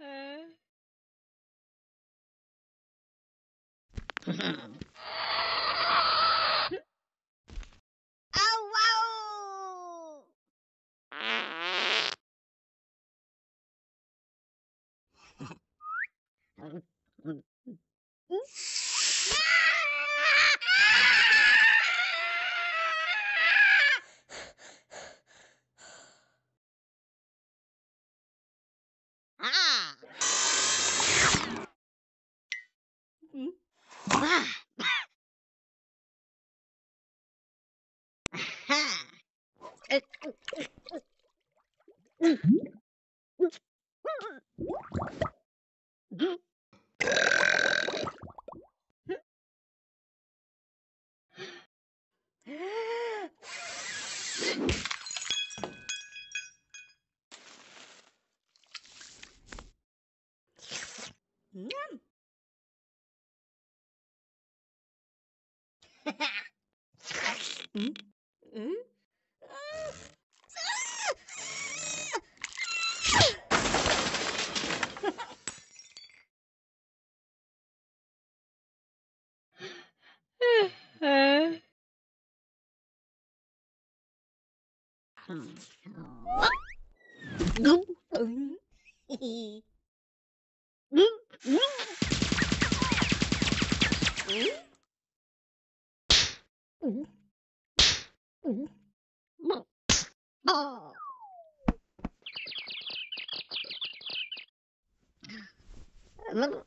Au, Ah. Oh. No. 응? Mm-hmm. Au, au.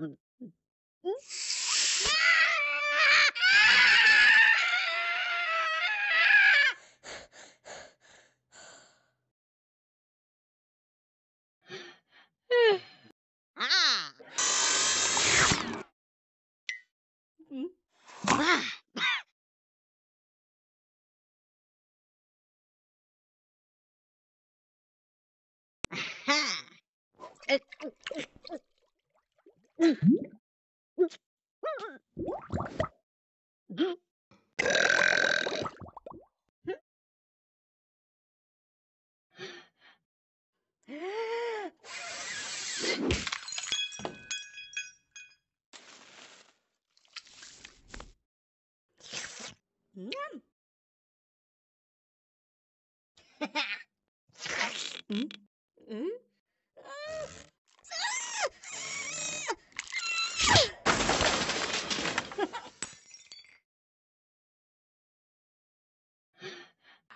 Ah. Mm-hmm.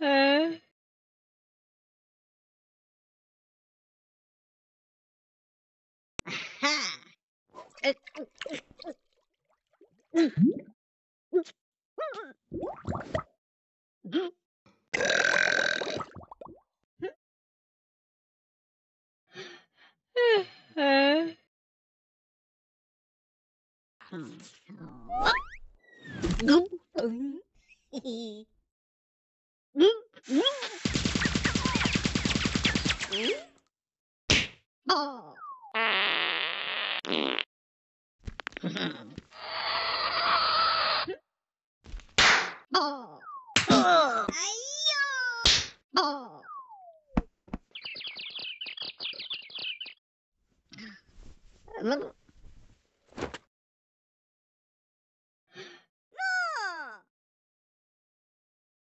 Mm-hmm. Look.